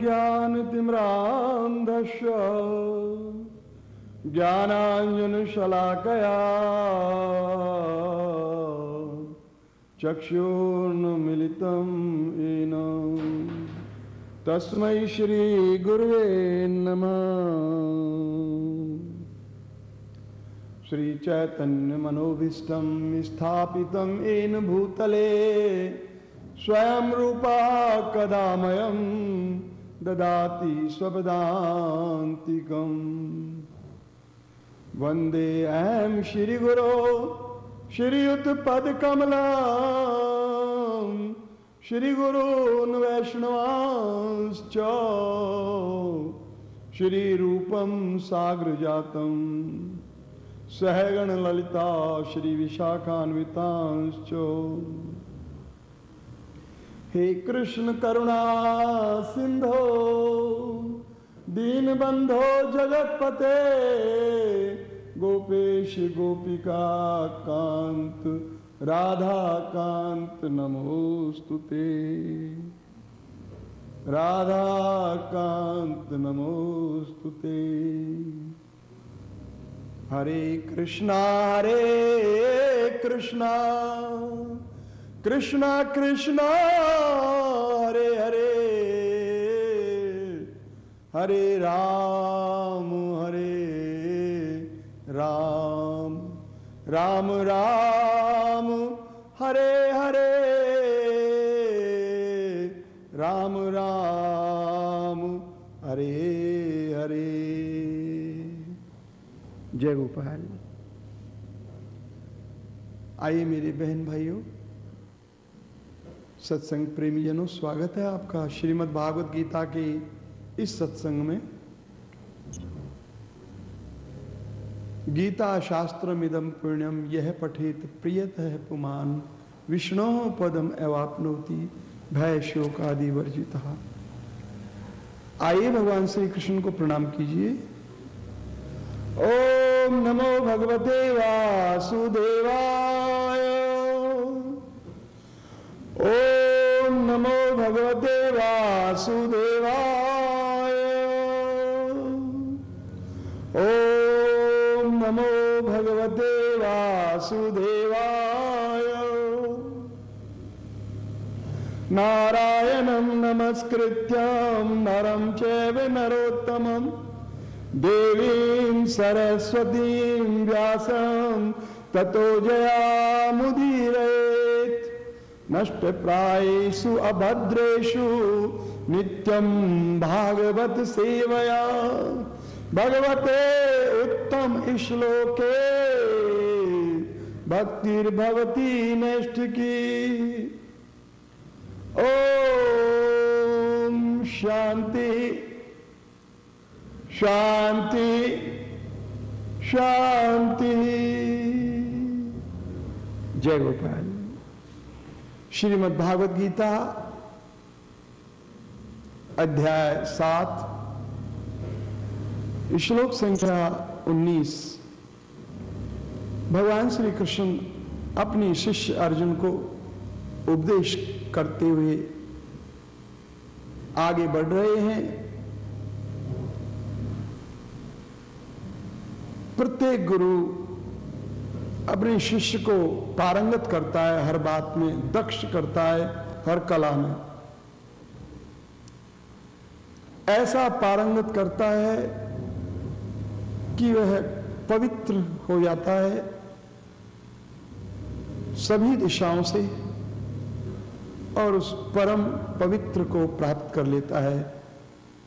ज्ञानतिम्रान्धस्य ज्ञानाञ्जनशलाकया चक्षुर्मिलितं येन तस्मै श्रीगुरुवे नमः। श्रीचैतन्यमनोभीष्टं स्थापितं येन भूतले। स्वयं रूपा कदामयं ददाति स्वपदान्तिकम्। वंदे अहं श्रीगुरो श्रीयुतपदकमलां श्रीगुरून् वैष्णवांश्च। श्रीरूपं साग्रजातं सहगणललिता श्रीविशाखान्वितांश्च। हे कृष्ण करुणा सिंधो दीनबंधो जगतपते, गोपेश गोपिका कांत, राधा कांत नमोस्तुते। राधा कांत नमोस्तुते। हरे कृष्णा हरे कृष्णा। कृष्णा कृष्णा, हरे हरे। हरे राम हरे राम। राम राम, हरे हरे। राम राम, हरे हरे। जय गोपाल। आइए मेरे बहन भाइयों सत्संग प्रेमी जनों स्वागत है आपका श्रीमद् भागवत गीता के इस सत्संग में। गीता शास्त्र मिदम पुण्यम यह पठित प्रियत है पुमान, विष्णु पदम एवापनोति भय शोक आदि वर्जित आइए भगवान श्री कृष्ण को प्रणाम कीजिए। ओम नमो भगवते वासुदेवाय। ओम नमो भगवते वासुदेवाय। ओम नमो भगवते वासुदेवाय। नारायणं नमस्कृत्यं नरं चैव नरोत्तमम् देवीं सरस्वतीं व्यासं ततो जयामुदीरयेत् नष्टप्रायेषु अभद्रेषु नित्यं भागवत सेवया। भगवते उत्तम श्लोके भक्तिर्भवती नष्ट की ओम शांति शांति शांति। जय गोपाल। श्रीमद् भागवत गीता अध्याय सात, श्लोक संख्या 19 भगवान श्री कृष्ण अपने शिष्य अर्जुन को उपदेश करते हुए आगे बढ़ रहे हैं। प्रत्येक गुरु अपने शिष्य को पारंगत करता है, हर बात में दक्ष करता है, हर कला में। ऐसा पारंगत करता है कि वह पवित्र हो जाता है सभी दिशाओं से और उस परम पवित्र को प्राप्त कर लेता है,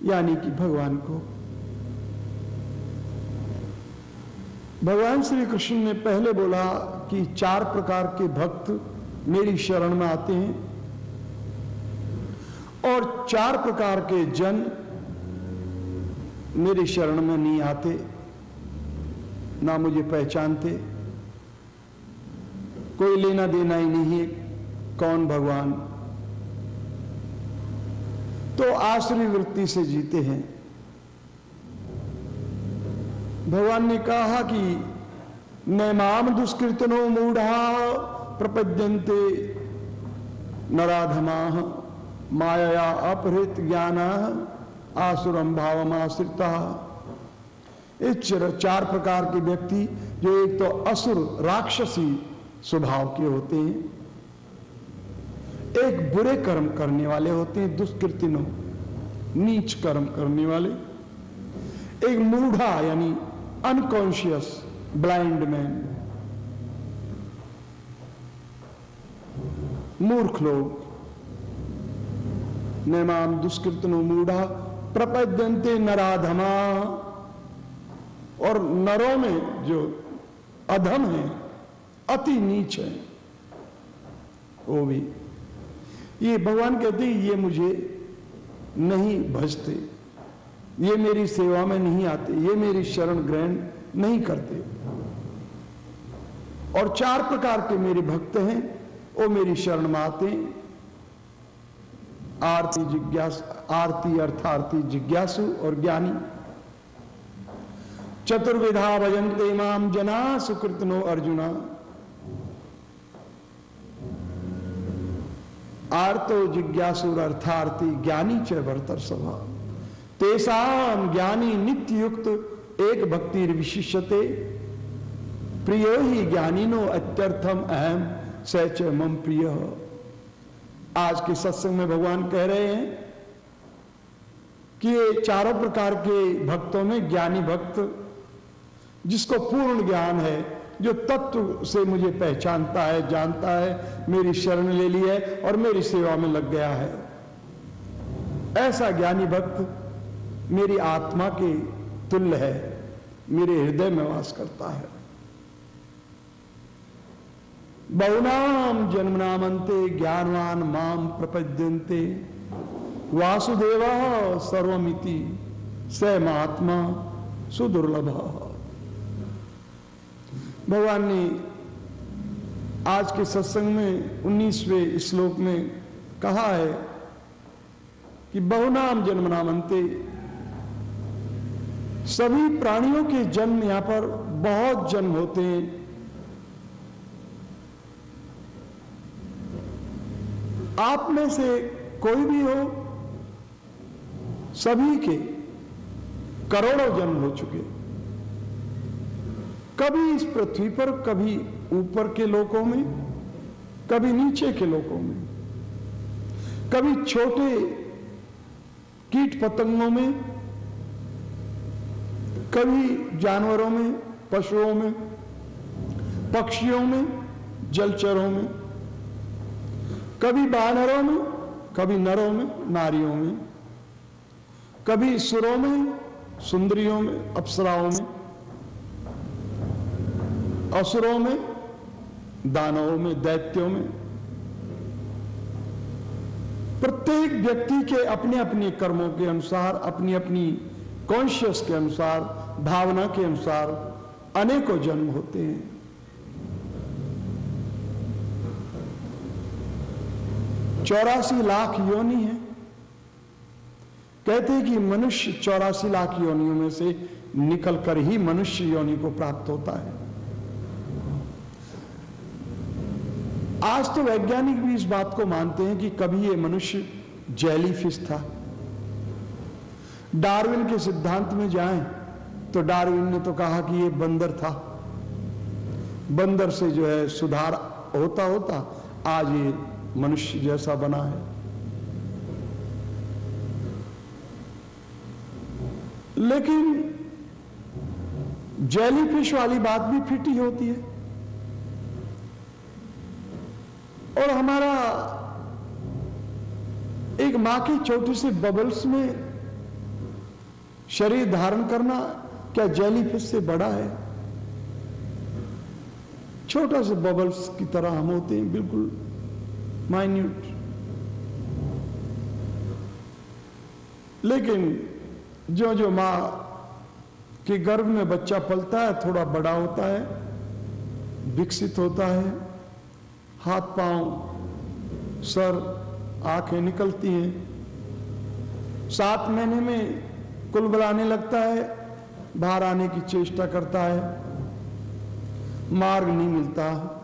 यानी कि भगवान को। भगवान श्री कृष्ण ने पहले बोला कि चार प्रकार के भक्त मेरी शरण में आते हैं और चार प्रकार के जन मेरी शरण में नहीं आते, ना मुझे पहचानते। कोई लेना देना ही नहीं है, कौन भगवान? तो आश्रय वृत्ति से जीते हैं। भगवान ने कहा कि नैमाम दुष्कृतनो मूढ़ा प्रपद्यंते नराधमा माया अपहृत ज्ञान आसुरम भावमाश्रिता इस चार प्रकार के व्यक्ति, जो एक तो असुर राक्षसी स्वभाव के होते हैं। एक बुरे कर्म करने वाले होते हैं, दुष्कृतिनो नीच कर्म करने वाले। एक मूढ़ा, यानी अनकॉन्शियस ब्लाइंड मैन मूर्ख लोग। नैमाम दुष्कृतनो मूढ़ा प्रपद्यंते नराधमा। और नरों में जो अधम है, अति नीच है। वो भी। ये भगवान कहते ये मुझे नहीं भजते। ये मेरी सेवा में नहीं आते, ये मेरी शरण ग्रहण नहीं करते। और चार प्रकार के मेरे भक्त हैं, वो मेरी शरण में आते आरती जिज्ञास, आरती अर्थार्थी जिज्ञासु और ज्ञानी। चतुर्विधा भजनते माम जना सुकृतनो अर्जुना। आर्तो जिज्ञासुर अर्थार्थी ज्ञानी च भरतर सभा। तेसाम ज्ञानी नित्य युक्त एक भक्ति विशिष्यते। प्रियो ही ज्ञानीनो अत्यर्थम अहम सच मम प्रिय। आज के सत्संग में भगवान कह रहे हैं कि चारों प्रकार के भक्तों में ज्ञानी भक्त, जिसको पूर्ण ज्ञान है, जो तत्व से मुझे पहचानता है, जानता है, मेरी शरण ले ली है और मेरी सेवा में लग गया है। ऐसा ज्ञानी भक्त मेरी आत्मा के तुल्य है, मेरे हृदय में वास करता है। बहुनाम जन्मनामंते, ज्ञानवान माम प्रपद्यंते वासुदेव सर्वमिति, स महात्मा सुदुर्लभ। भगवान ने आज के सत्संग में 19वें श्लोक में कहा है कि बहुनाम जन्म नामंते सभी प्राणियों के जन्म यहाँ पर बहुत जन्म होते हैं। आप में से कोई भी हो, सभी के करोड़ों जन्म हो चुके। कभी इस पृथ्वी पर, कभी ऊपर के लोकों में, कभी नीचे के लोकों में, कभी छोटे कीट पतंगों में कभी जानवरों में, पशुओं में, पक्षियों में, जलचरों में, कभी बानरों में, कभी नरों में, नारियों में, कभी सुरों में, सुंदरियों में, अप्सराओं में, असुरों में, दानवों में, दैत्यों में। प्रत्येक व्यक्ति के अपने अपने कर्मों के अनुसार अपनी अपनी कॉन्शियस के अनुसार भावना के अनुसार अनेकों जन्म होते हैं। चौरासी लाख योनि है। कहते हैं कि मनुष्य चौरासी लाख योनियों में से निकलकर ही मनुष्य योनि को प्राप्त होता है। आज तो वैज्ञानिक भी इस बात को मानते हैं कि कभी ये मनुष्य जैली फ़िश था। डार्विन के सिद्धांत में जाएँ तो डार्विन ने तो कहा कि ये बंदर था। बंदर से जो है सुधार होता होता आज ये मनुष्य जैसा बना है। लेकिन जैली फ़िश वाली बात भी फिटी होती है। और हमारा एक माँ की छोटी सी बबल्स में शरीर धारण करना क्या जेली फ़िश से बड़ा है? छोटा सा बबल्स की तरह हम होते हैं, बिल्कुल माइन्यूट लेकिन जो जो माँ के गर्भ में बच्चा पलता है, थोड़ा बड़ा होता है, विकसित होता है, हाथ पाँव, सर, आँखें निकलती हैं। सात महीने में कुल बुलाने लगता है बाहर आने की चेष्टा करता है। मार्ग नहीं मिलता।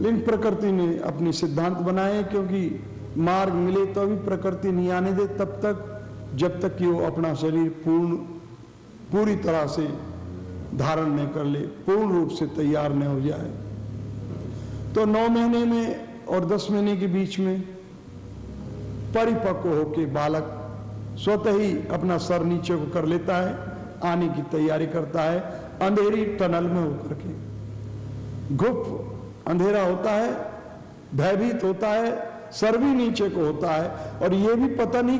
लेकिन प्रकृति ने अपने सिद्धांत बनाए क्योंकि मार्ग मिले तो भी प्रकृति नहीं आने दे तब तक, जब तक कि वो अपना शरीर पूर्ण, पूरी तरह से धारण नहीं कर ले, पूर्ण रूप से तैयार नहीं हो जाए। तो नौ महीने में और दस महीने के बीच में परिपक्व होके बालक स्वतः ही अपना सर नीचे को कर लेता है। आने की तैयारी करता है, अंधेरी टनल में होकर के। गुप्त अंधेरा होता है, भयभीत होता है सर भी नीचे को होता है, और ये भी पता नहीं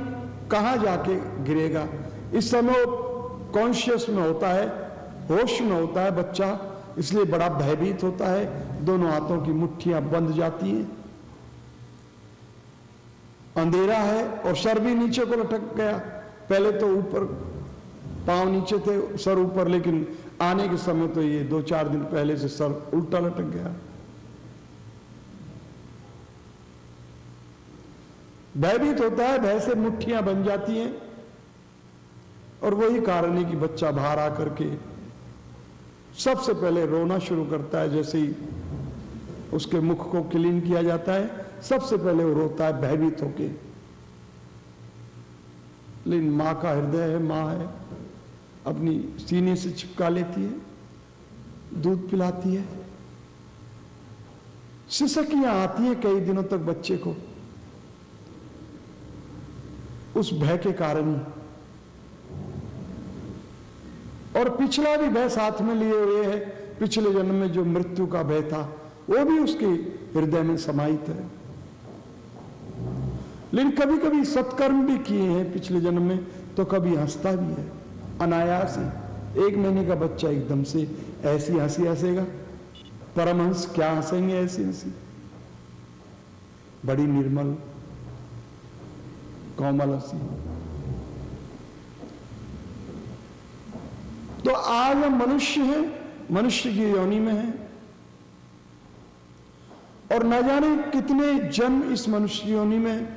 कहाँ जाके गिरेगा। इस समय कॉन्शियस में होता है, होश में होता है बच्चा, इसलिए बड़ा भयभीत होता है, दोनों हाथों की मुट्ठियाँ बंद जाती हैं। अंधेरा है और सर भी नीचे को लटक गया, पहले तो ऊपर पाँव नीचे थे, सर ऊपर, लेकिन आने के समय तो ये दो चार दिन पहले से सर उल्टा लटक गया। भयभीत होता है, भय से मुट्ठियाँ बन जाती हैं, और वही कारण है कि बच्चा बाहर आकर के सबसे पहले रोना शुरू करता है, जैसे ही उसके मुख को क्लीन किया जाता है, सबसे पहले वो रोता है, भयभीत होके। लेकिन माँ का हृदय है, माँ है। अपनी सीने से चिपका लेती है, दूध पिलाती है। सिसकियाँ आती हैं कई दिनों तक बच्चे को। उस भय के कारण। और पिछला भी भय साथ में लिए हुए है। पिछले जन्म में जो मृत्यु का भय था, वो भी उसके हृदय में समाहित है। लेकिन कभी कभी सत्कर्म भी किए हैं पिछले जन्म में तो कभी हंसता भी है। अनायास। ही एक महीने का बच्चा एकदम से ऐसी हँसी हंसेगा, परमहंस क्या हंसेंगे ऐसी हँसी? बड़ी निर्मल, कोमल हँसी। तो आज हम मनुष्य हैं, मनुष्य की योनि में है। और न जाने कितने जन्म इस मनुष्य योनि में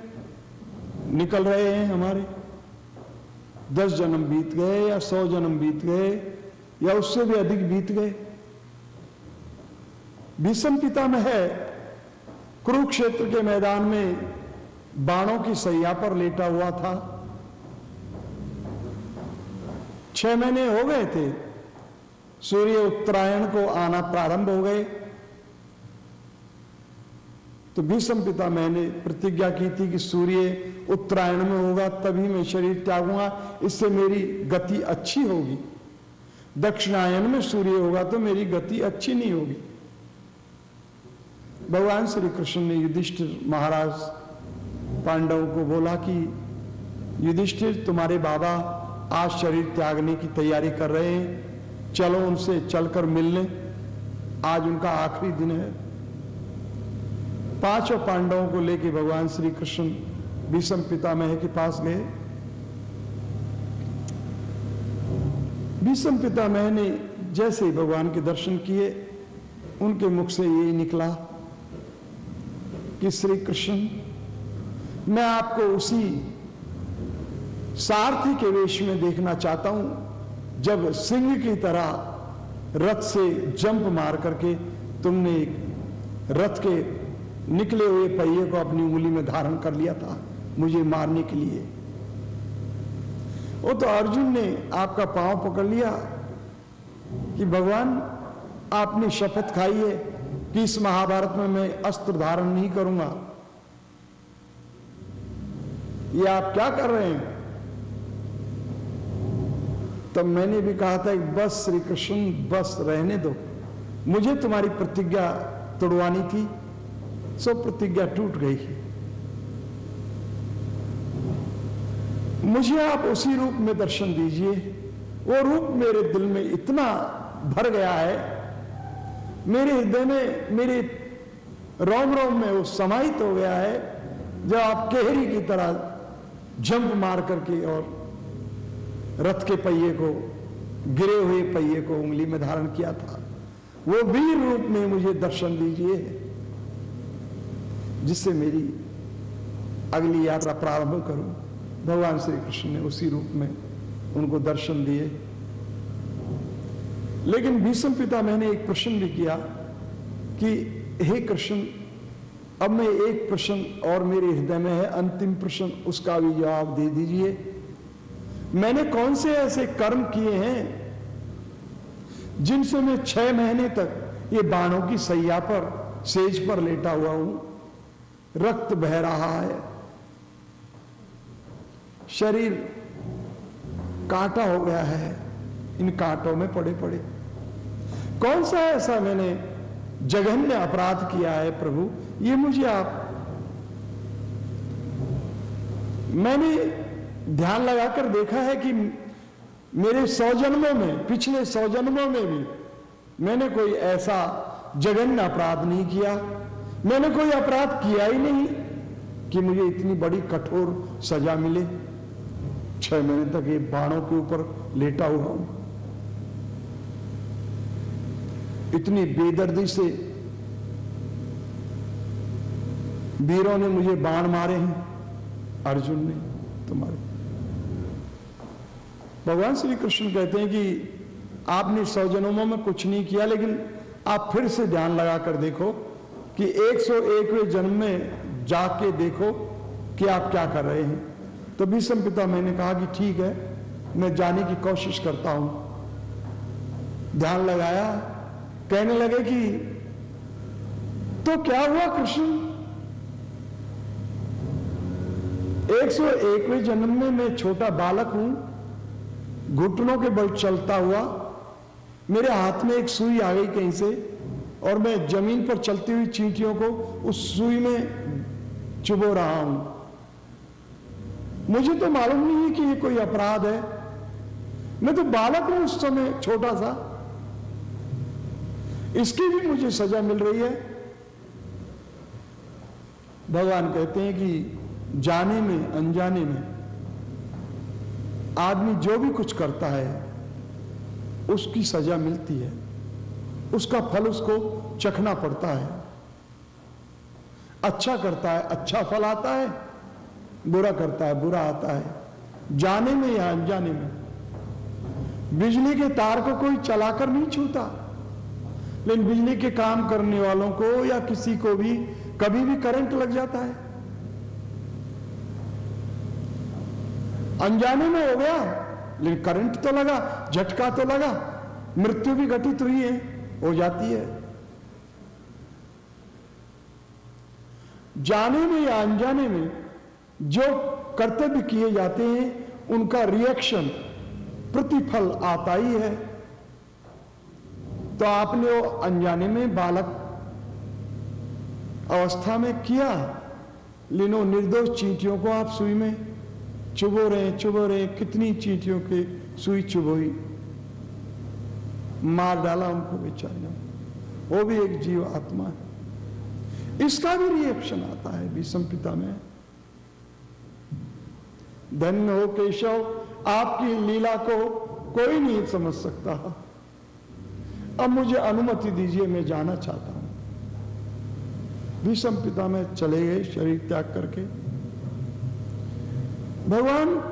निकल रहे हैं हमारे। दस जन्म बीत गए या सौ जन्म बीत गए या उससे भी अधिक बीत गए। भीषम पिता में है कुरुक्षेत्र के मैदान में बाणों की सैया पर लेटा हुआ था। छह महीने हो गए थे। सूर्य उत्तरायण को आना प्रारंभ हो गए। तो भीषम पिता मैंने प्रतिज्ञा की थी कि सूर्य उत्तरायण में होगा, तभी मैं शरीर त्यागूँगा, इससे मेरी गति अच्छी होगी। दक्षिणायन में सूर्य होगा तो मेरी गति अच्छी नहीं होगी। भगवान श्री कृष्ण ने युधिष्ठिर महाराज पांडवों को बोला कि, युधिष्ठिर, तुम्हारे बाबा आज शरीर त्यागने की तैयारी कर रहे हैं। चलो उनसे चलकर मिलने। आज उनका आखिरी दिन है। पाँचों पांडवों को लेकर भगवान श्री कृष्ण भीषम पितामह के पास गए। भीषम पितामह ने जैसे ही भगवान के दर्शन किए, उनके मुख से यही निकला कि, श्री कृष्ण, मैं आपको उसी सारथी के वेश में देखना चाहता हूँ, जब सिंह की तरह रथ से जंप मार करके तुमने रथ के निकले हुए पहिए को अपनी उंगली में धारण कर लिया था। मुझे मारने के लिए। वो तो अर्जुन ने आपका पाँव पकड़ लिया कि भगवान, आपने शपथ खाई है कि इस महाभारत में मैं अस्त्र धारण नहीं करूँगा। ये आप क्या कर रहे हैं? तब मैंने भी कहा था कि बस, श्री कृष्ण, बस, रहने दो। मुझे तुम्हारी प्रतिज्ञा तोड़वानी थी, सो प्रतिज्ञा टूट गई मुझे आप उसी रूप में दर्शन दीजिए। वो रूप मेरे दिल में इतना भर गया है, मेरे हृदय में, मेरे रोम रोम में वो समाहित हो गया है, जब आप केहरी की तरह जंप मार करके और रथ के पहिए को, गिरे हुए पहिए को उंगली में धारण किया था। वो वीर रूप में मुझे दर्शन दीजिए, जिससे मेरी अगली यात्रा प्रारंभ करूँ। भगवान श्री कृष्ण ने उसी रूप में उनको दर्शन दिए। लेकिन भीष्म पिता मैंने एक प्रश्न भी किया कि, हे कृष्ण, अब मैं एक प्रश्न और मेरे हृदय में है, अंतिम प्रश्न उसका भी जवाब दे दीजिए। मैंने कौन से ऐसे कर्म किए हैं जिनसे मैं छह महीने तक ये बाणों की सैया पर, सेज पर लेटा हुआ हूँ? रक्त बह रहा है शरीर कांटा हो गया है, इन कांटों में पड़े पड़े। कौन सा ऐसा मैंने जघन्य अपराध किया है प्रभु? ये मुझे आप मैंने ध्यान लगाकर देखा है कि मेरे सौ जन्मों में, पिछले सौ जन्मों में भी मैंने कोई ऐसा जघन्य अपराध नहीं किया। मैंने कोई अपराध किया ही नहीं कि मुझे इतनी बड़ी कठोर सजा मिले। छह महीने तक ये बाणों के ऊपर लेटा हुआ हूँ। इतनी बेदर्दी से वीरों ने मुझे बाण मारे हैं, अर्जुन ने तुम्हारे। भगवान श्री कृष्ण कहते हैं कि आपने सौ जन्मों में कुछ नहीं किया, लेकिन आप फिर से ध्यान लगाकर देखो कि 101वें जन्म में जाके देखो कि आप क्या कर रहे हैं। तो भीषम पिता मैंने कहा कि ठीक है, मैं जाने की कोशिश करता हूँ। ध्यान लगाया, कहने लगे कि तो क्या हुआ कृष्ण? 101वें जन्म में मैं छोटा बालक हूँ, घुटनों के बल चलता हुआ, मेरे हाथ में एक सुई आ गई कहीं से, और मैं ज़मीन पर चलती हुई चींटियों को उस सुई में चुबो रहा हूँ। मुझे तो मालूम नहीं है कि ये कोई अपराध है। मैं तो बालक हूँ उस समय, छोटा सा। इसकी भी मुझे सजा मिल रही है। भगवान कहते हैं कि जाने में, अनजाने में आदमी जो भी कुछ करता है, उसकी सजा मिलती है। उसका फल उसको चखना पड़ता है। अच्छा करता है अच्छा फल आता है। बुरा करता है, बुरा आता है। जाने में या अनजाने में? बिजली के तार को कोई चलाकर नहीं छूता। लेकिन बिजली के काम करने वालों को या किसी को भी कभी भी करंट लग जाता है। अनजाने में हो गया, लेकिन करंट तो लगा, झटका तो लगा, मृत्यु भी घटित हुई है, हो जाती है। जाने में या अनजाने में जो कर्तव्य किए जाते हैं, उनका रिएक्शन प्रतिफल आता ही है। तो आपने वो अनजाने में बालक अवस्था में किया? लिनो, निर्दोष चींटियों को आप सुई में चुबो रहे चुबो रहे, कितनी चींटियों के सुई चुबोई मार डाला उनको बेचारियों वो भी एक जीव आत्मा है। इसका भी रिएक्शन आता है विषम पिता में। धन्य हो केशव, आपकी लीला को कोई नहीं समझ सकता। अब मुझे अनुमति दीजिए, मैं जाना चाहता हूँ। भीषम पिता में चले गए, शरीर त्याग करके। भगवान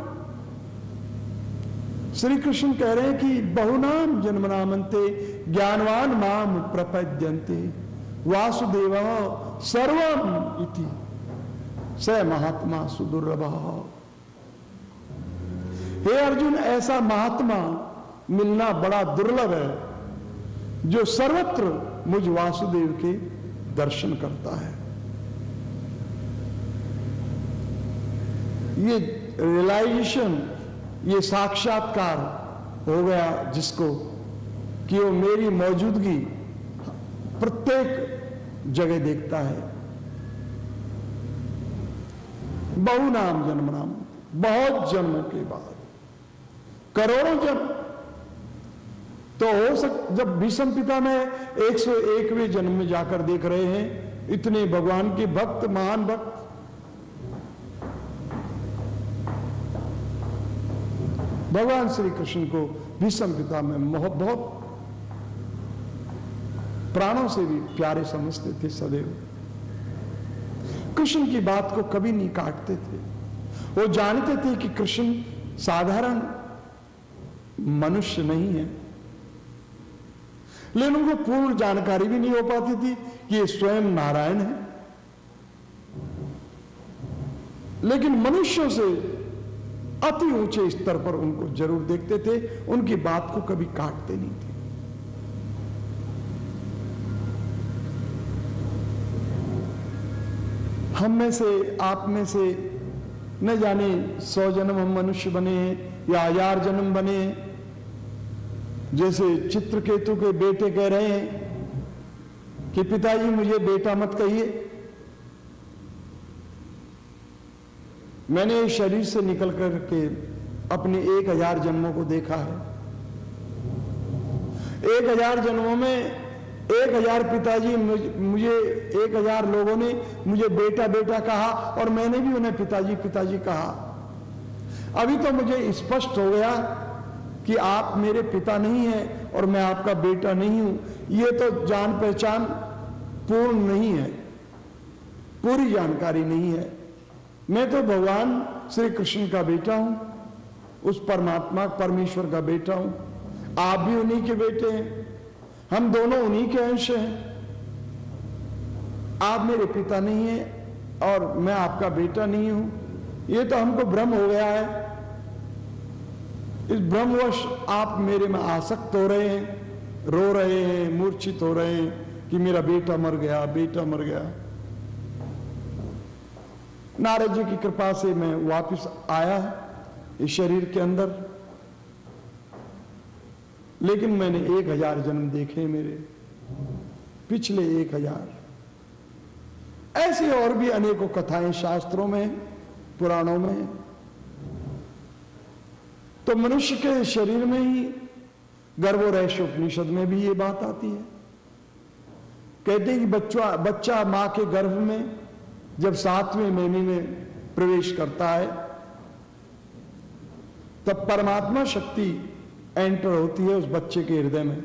श्री कृष्ण कह रहे हैं कि बहुनाम जन्मनामंते ज्ञानवान माम प्रपद्यंते वासुदेव सर्वम इति। स महात्मा सुदुर्लभ। हे अर्जुन, ऐसा महात्मा मिलना बड़ा दुर्लभ है, जो सर्वत्र मुझ वासुदेव के दर्शन करता है। ये रियलाइजेशन ये साक्षात्कार हो गया जिसको कि वो मेरी मौजूदगी प्रत्येक जगह देखता है। बहु नाम जन्म नाम, बहुत जन्मों के बाद। करोड़ों जन्म तो हो सक, जब भीषम पिता में 101वें जन्म में जाकर देख रहे हैं, इतने भगवान के भक्त, महान भक्त। भगवान श्री कृष्ण को भीषम पिता में बहुत प्राणों से भी प्यारे समझते थे सदैव। कृष्ण की बात को कभी नहीं काटते थे। वो जानते थे कि कृष्ण साधारण मनुष्य नहीं है। लेकिन उनको पूर्ण जानकारी भी नहीं हो पाती थी कि ये स्वयं नारायण है। लेकिन मनुष्यों से अति ऊँचे स्तर पर उनको ज़रूर देखते थे, उनकी बात को कभी काटते नहीं थे। हम में से, आप में से न जाने सौ जन्म हम मनुष्य बने या हज़ार जन्म बने। जैसे चित्रकेतु के बेटे कह रहे हैं कि पिताजी, मुझे बेटा मत कहिए। मैंने शरीर से निकल कर के अपने एक हज़ार जन्मों को देखा है। एक हज़ार जन्मों में एक हज़ार पिताजी, मुझे एक हज़ार लोगों ने मुझे बेटा बेटा कहा और मैंने भी उन्हें पिताजी पिताजी कहा। अभी तो मुझे स्पष्ट हो गया कि आप मेरे पिता नहीं हैं और मैं आपका बेटा नहीं हूँ। ये तो जान पहचान पूर्ण नहीं है। पूरी जानकारी नहीं है। मैं तो भगवान श्री कृष्ण का बेटा हूँ, उस परमात्मा, परमेश्वर का बेटा हूँ। आप भी उन्हीं के बेटे हैं। हम दोनों उन्हीं के अंश हैं। आप मेरे पिता नहीं हैं और मैं आपका बेटा नहीं हूँ। ये तो हमको भ्रम हो गया है। इस भ्रमवश आप मेरे में आसक्त हो रहे हैं, रो रहे हैं, मूर्छित हो रहे हैं कि मेरा बेटा मर गया, बेटा मर गया। नारद जी की कृपा से मैं वापस आया इस शरीर के अंदर। लेकिन मैंने एक हज़ार जन्म देखे मेरे, पिछले एक हज़ार। ऐसी और भी अनेकों कथाएँ शास्त्रों में, पुराणों में तो मनुष्य के शरीर में ही गर्भ गर्भोरैश उपनिषद में भी ये बात आती है। कहते हैं कि बच्चा बच्चा माँ के गर्भ में जब सातवें महीने में प्रवेश करता है, तब परमात्मा शक्ति एंटर होती है उस बच्चे के हृदय में।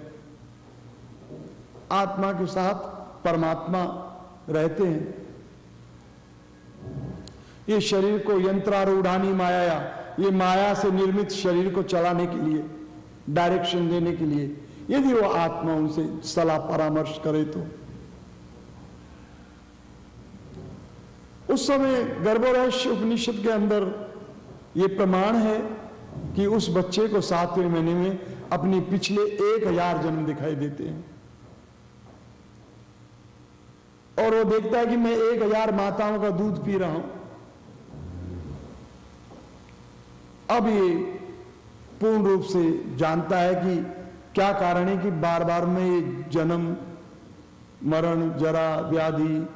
आत्मा के साथ परमात्मा रहते हैं। ये शरीर को यंत्रारूढ़ानी माया ये माया से निर्मित शरीर को चलाने के लिए डायरेक्शन देने के लिए। यदि वो आत्मा उनसे सलाह परामर्श करे तो। उस समय गर्भोरहस्य उपनिषद के अंदर ये प्रमाण है कि उस बच्चे को सातवें महीने में अपनी पिछले एक हज़ार जन्म दिखाई देते हैं। और वो देखता है कि मैं एक हज़ार माताओं का दूध पी रहा हूँ। अब ये पूर्ण रूप से जानता है कि क्या कारण है कि बार बार मैं ये जन्म, मरण, जरा, व्याधि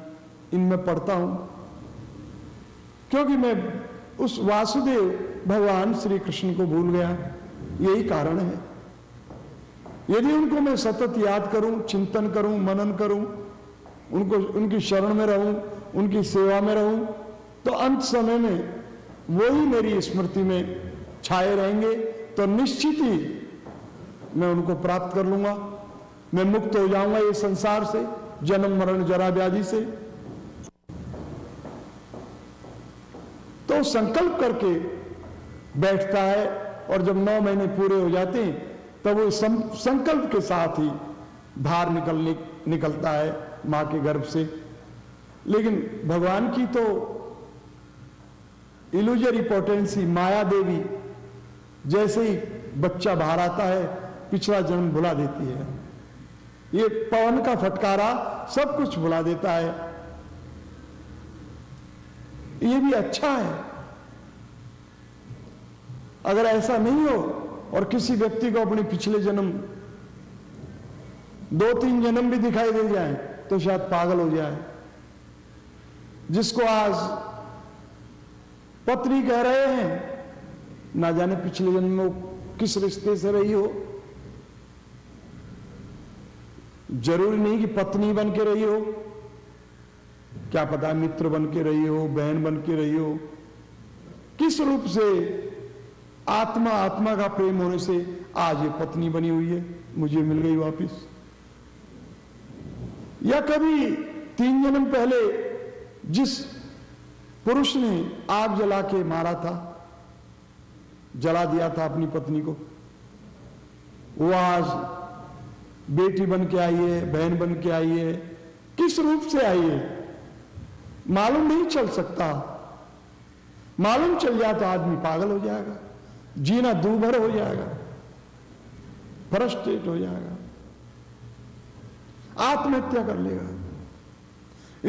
इनमें पढ़ता हूँ। क्योंकि मैं उस वासुदेव भगवान श्री कृष्ण को भूल गया, यही कारण है। यदि उनको मैं सतत याद करूँ, चिंतन करूँ, मनन करूँ, उनको, उनकी शरण में रहूँ, उनकी सेवा में रहूँ तो अंत समय में वो ही मेरी स्मृति में छाए रहेंगे। तो निश्चित ही मैं उनको प्राप्त कर लूँगा। मैं मुक्त हो जाऊँगा ये संसार से, जन्म, मरण, जरा व्याधि से। तो संकल्प करके बैठता है और जब नौ महीने पूरे हो जाते हैं, तब वो संकल्प के साथ ही धार निकलने, निकलता है माँ के गर्भ से। लेकिन भगवान की तो इल्यूजरी पोटेंसी माया देवी जैसे ही बच्चा बाहर आता है पिछला जन्म भुला देती है। ये पवन का फटकारा सब कुछ भुला देता है। ये भी अच्छा है। अगर ऐसा नहीं हो और किसी व्यक्ति को अपने पिछले जन्म दो तीन जन्म भी दिखाई दे जाए तो शायद पागल हो जाए। जिसको आज पत्नी कह रहे हैं, ना जाने पिछले जन्म में किस रिश्ते से रही हो। ज़रूरी नहीं कि पत्नी बन के रही हो, क्या पता मित्र बन के रही हो, बहन बन के रही हो। किस रूप से आत्मा आत्मा का प्रेम होने से आज ये पत्नी बनी हुई है, मुझे मिल गई वापिस। या कभी तीन जन्म पहले जिस पुरुष ने आग जला के मारा था, जला दिया था अपनी पत्नी को। वो आज बेटी बन के आई है, बहन बन के आई है, किस रूप से आई है? मालूम नहीं चल सकता। मालूम चल जाए तो आदमी पागल हो जाएगा, जीना दूभर हो जाएगा फ्रस्ट्रेट हो जाएगा। आत्महत्या कर लेगा।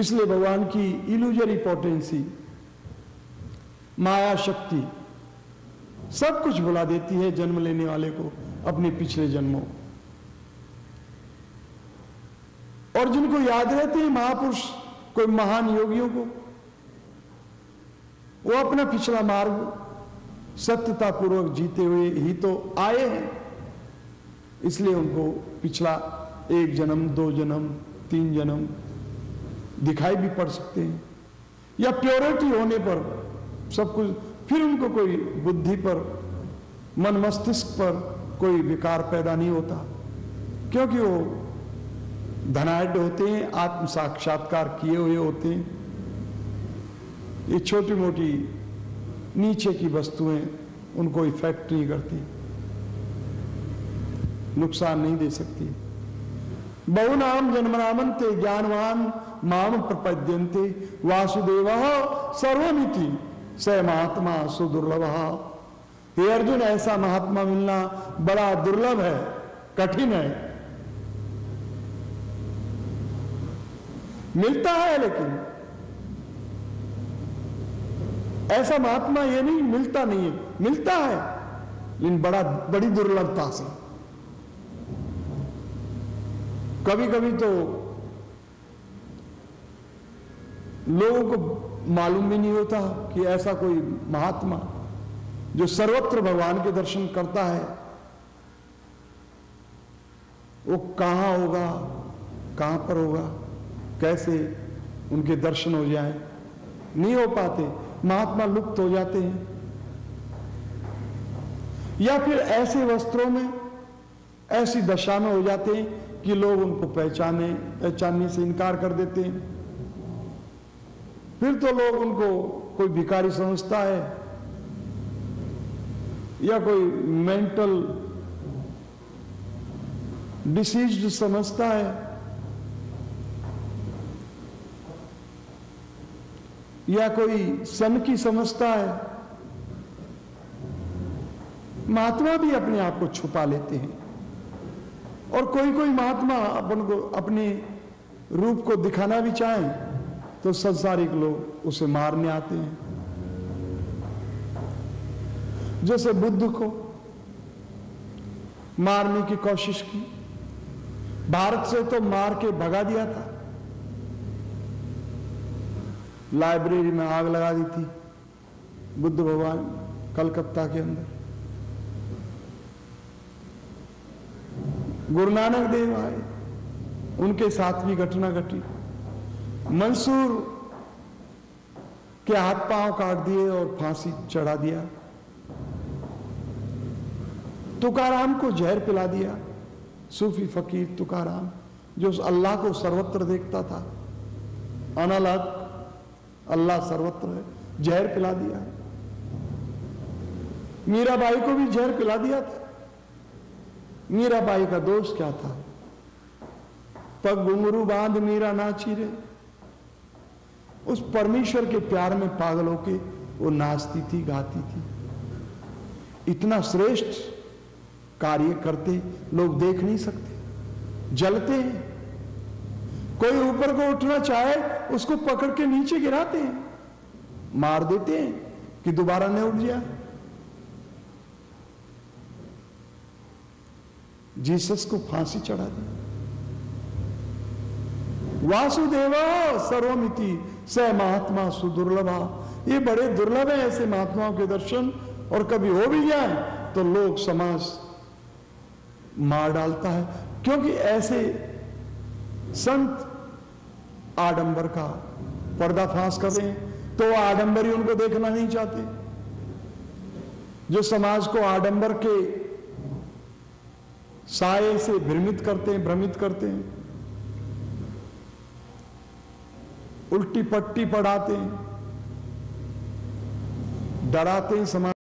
इसलिए भगवान की इल्यूजरी पोटेंसी माया शक्ति सब कुछ बुला देती है जन्म लेने वाले को अपने पिछले जन्मों। और जिनको याद रहते हैं महापुरुष, कोई महान योगियों को, वो अपना पिछला मार्ग सत्यता पूर्वक जीते हुए ही तो आए हैं। इसलिए उनको पिछला एक जन्म, दो जन्म, तीन जन्म दिखाई भी पड़ सकते हैं। या प्योरिटी होने पर सब कुछ, फिर उनको कोई बुद्धि पर, मन मस्तिष्क पर कोई विकार पैदा नहीं होता। क्योंकि वो धनाढ़ होते हैं, आत्म साक्षात्कार किए हुए होते हैं। ये छोटी मोटी नीचे की वस्तुएँ उनको इफ़ेक्ट नहीं करती, नुकसान नहीं दे सकती। बहु बहुनाम जन्मनामंते ज्ञानवान माम प्रपद्यंते वासुदेव सर्वमिति। स महात्मा सुदुर्लभ। हे अर्जुन, ऐसा महात्मा मिलना बड़ा दुर्लभ है, कठिन है। मिलता है लेकिन ऐसा महात्मा ये नहीं, मिलता नहीं है। मिलता है, लेकिन बड़ा, बड़ी दुर्लभता से। कभी कभी तो लोगों को मालूम भी नहीं होता कि ऐसा कोई महात्मा जो सर्वत्र भगवान के दर्शन करता है, वो कहाँ होगा, कहाँ पर होगा, कैसे उनके दर्शन हो जाए? नहीं हो पाते, महात्मा लुप्त हो जाते हैं। या फिर ऐसे वस्त्रों में, ऐसी दशा में हो जाते हैं कि लोग उनको पहचाने, पहचानने से इनकार कर देते हैं। फिर तो लोग उनको कोई भिकारी समझता है या कोई मेंटल डिसीज समझता है। या कोई सन की समझता है। महात्मा भी अपने आप को छुपा लेते हैं और कोई कोई महात्मा अपन को अपने रूप को दिखाना भी चाहें। तो संसारिक लोग उसे मारने आते हैं। जैसे बुद्ध को मारने की कोशिश की, भारत से तो मार के भगा दिया था। लाइब्रेरी में आग लगा दी थी बुद्ध भगवान कलकत्ता के अंदर। गुरु नानक देव आए, उनके साथ भी घटना घटी। मंसूर के हाथ पाँव काट दिए और फांसी चढ़ा दिया। तुकाराम को जहर पिला दिया। सूफी फकीर तुकाराम, जो उस अल्लाह को सर्वत्र देखता था। अनलग अल्लाह सर्वत्र है, जहर पिला दिया। मीराबाई को भी जहर पिला दिया था। मीराबाई का दोष क्या था? पग घुंगरू बाँध, मीरा ना चीरे। उस परमेश्वर के प्यार में पागल होके वो नाचती थी, गाती थी। इतना श्रेष्ठ कार्य करते, लोग देख नहीं सकते। जलते हैं। कोई ऊपर को उठना चाहे, उसको पकड़ के नीचे गिराते हैं। मार देते हैं कि दोबारा नहीं उठ जाए। जीसस को फांसी चढ़ा दी। वासुदेव सर्वमिति, स महात्मा सुदुर्लभा। ये बड़े दुर्लभ है ऐसे महात्माओं के दर्शन, और कभी हो भी जाए तो लोग समाज मार डालता है। क्योंकि ऐसे संत आडंबर का पर्दाफाश कर रहे हैं तो आडंबर ही उनको देखना नहीं चाहते। जो समाज को आडंबर के साय से भ्रमित करते हैं, भ्रमित करते हैं उल्टी पट्टी पढ़ाते हैं डराते हैं समाज